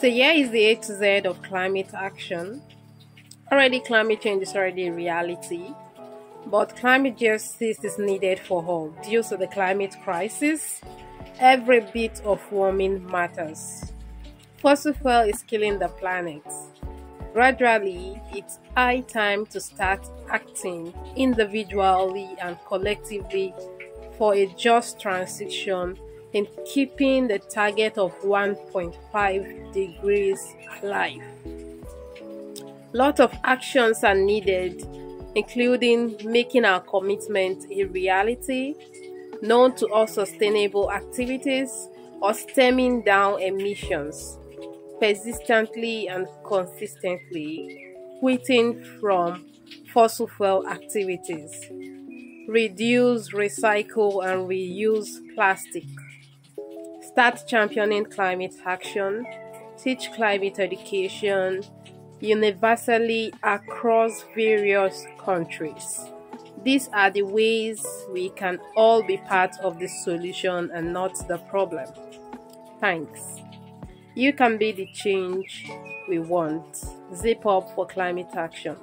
So here is the A to Z of climate action. Already climate change is already a reality, but climate justice is needed for all. Due to the climate crisis, every bit of warming matters. Fossil fuel is killing the planet. Gradually, it's high time to start acting individually and collectively for a just transition in keeping the target of 1.5 degrees alive. Lot of actions are needed, including making our commitment a reality, known to all sustainable activities, or stemming down emissions persistently and consistently, quitting from fossil fuel activities, reduce, recycle, and reuse plastic start championing climate action, teach climate education universally across various countries. These are the ways we can all be part of the solution and not the problem. Thanks. You can be the change we want. Zip up for climate action.